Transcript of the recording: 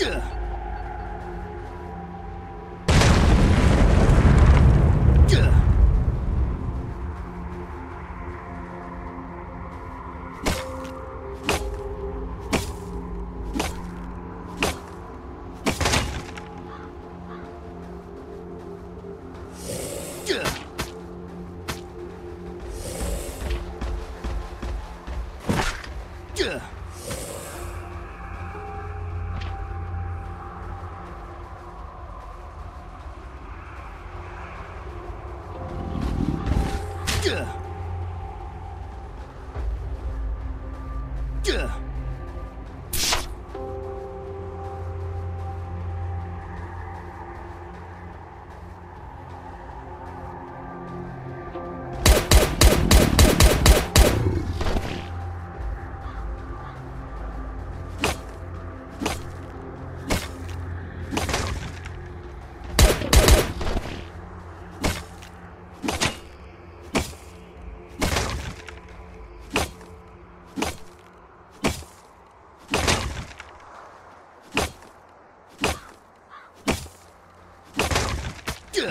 Yeah. Ugh. You